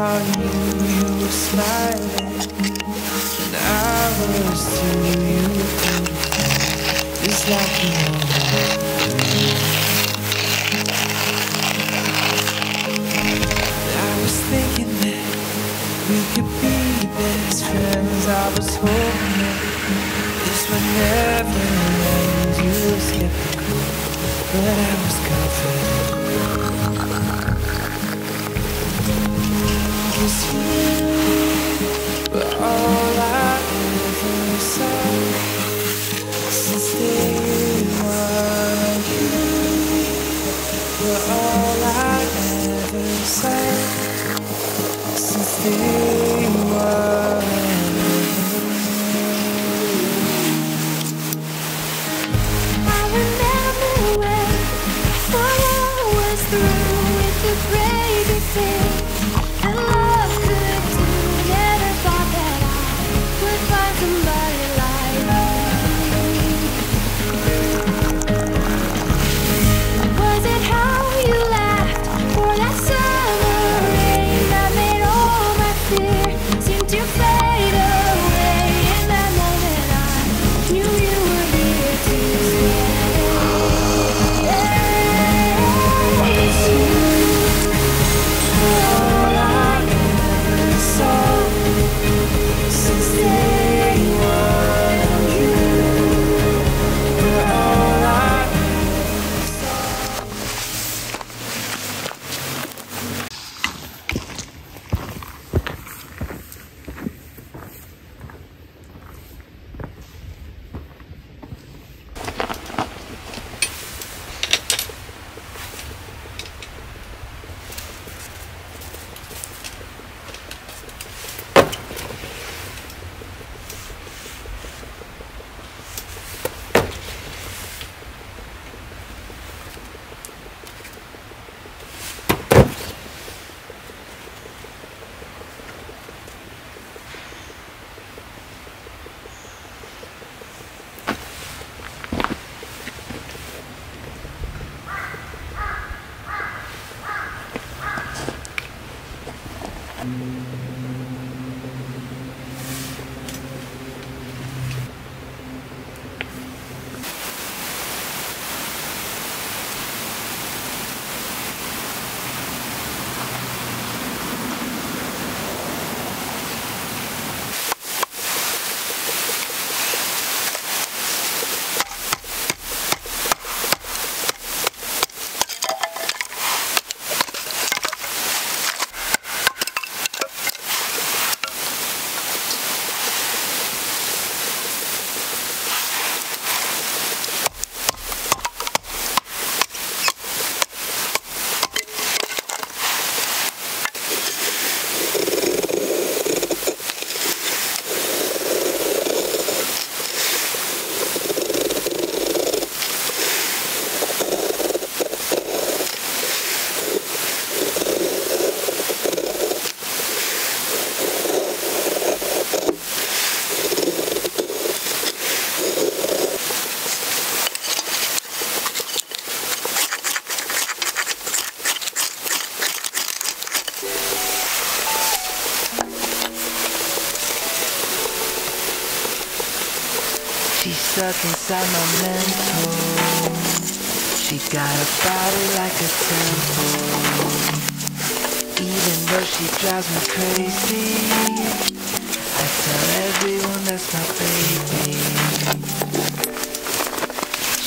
saw you, you were smiling, and I was too. You just like you I was thinking that we could be best friends. I was hoping this would never end. You were skeptical, but I inside my mental. She got a body like a temple. Even though she drives me crazy, I tell everyone that's my baby.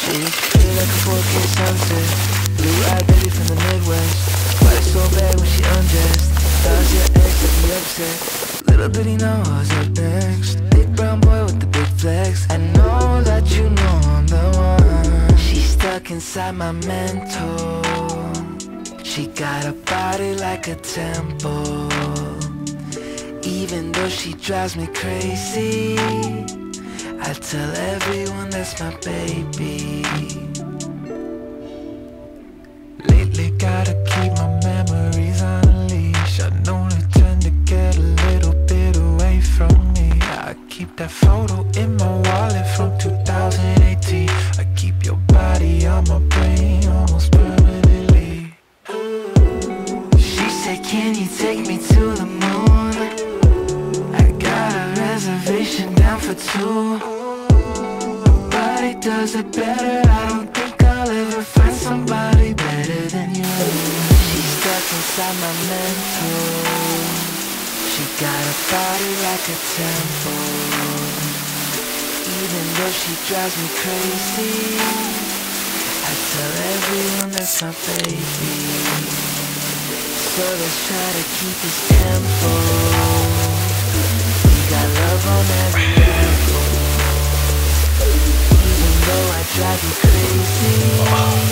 She's pretty like a 4K sunset. Blue-eyed baby from the Midwest. Body so bad when she undressed. Does your ex get me upset? Little did he know I was up next. Big brown boy I know that you know I'm the one. She's stuck inside my mental. She got a body like a temple. Even though she drives me crazy, I tell everyone that's my baby. Lately, gotta that photo in my wallet from 2018 I keep your body on my brain almost permanently. She said, can you take me to the moon? I got a reservation down for two. Nobody does it better, I don't think I'll ever find somebody better than you. She's stuck inside my mental. She got a body like a temple. Even though she drives me crazy, I tell everyone that's my baby. So let's try to keep this tempo. We got love on every level. Even though I drive you crazy,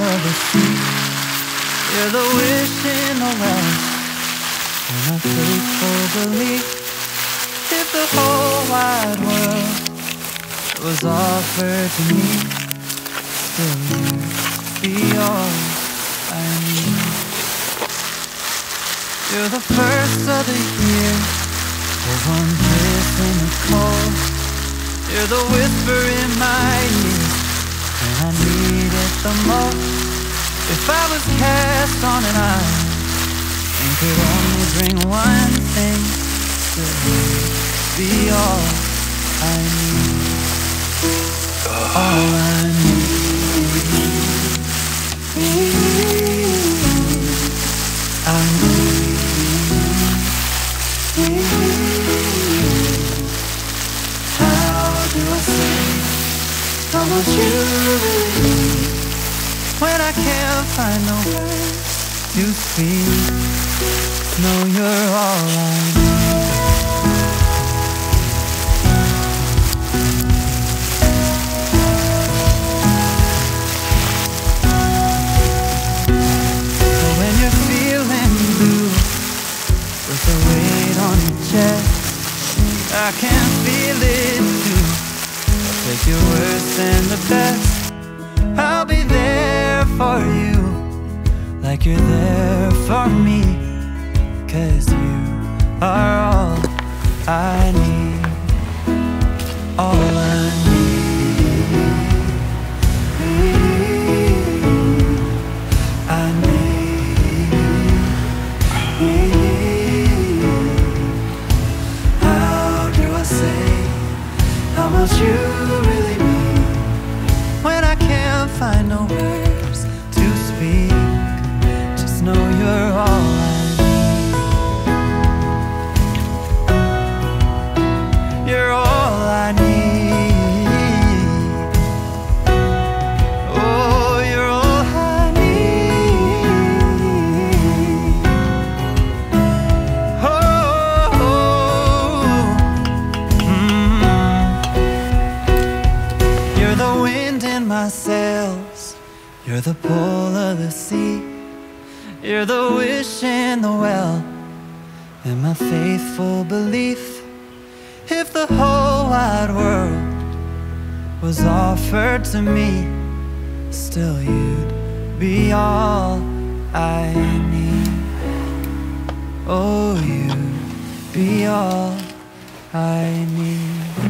of the sea. You're the wish in the west. And my faithful belief. If the whole wide world was offered to me, still you'd be all I need. You're the first of the year. The one kiss in the cold. You're the whisper in my ear I need it the most. If I was cast on an island and could only bring one thing, you'd be all I need. All I when I can't find no words to speak? Know you're all I need. The pull of the sea. You're the wish in the well. And my faithful belief. If the whole wide world was offered to me, still you'd be all I need. Oh, you'd be all I need.